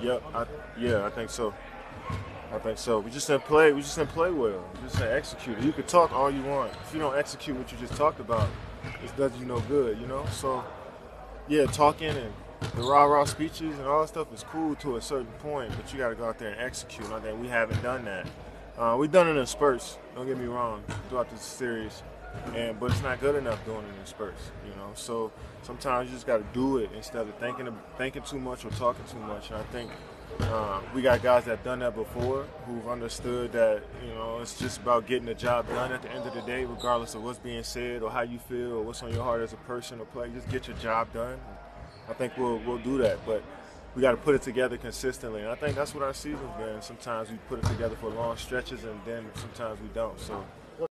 Yep. I, yeah, I think so. I think so. We just didn't play. We just didn't play well. We just didn't execute. You could talk all you want. If you don't execute what you just talked about, it does you no good. You know. So, yeah, talking and the rah rah speeches and all that stuff is cool to a certain point, but you got to go out there and execute. I think we haven't done that. Uh, we've done it in spurts. Don't get me wrong. Throughout this series, and but it's not good enough doing it in spurts. You know. So sometimes you just got to do it instead of thinking thinking too much or talking too much. And I think uh, we got guys that done that before who've understood that you know it's just about getting the job done at the end of the day, regardless of what's being said or how you feel or what's on your heart as a person or player. Just get your job done. I think we'll we'll do that, but we got to put it together consistently. And I think that's what our season's been. Sometimes we put it together for long stretches, and then sometimes we don't. So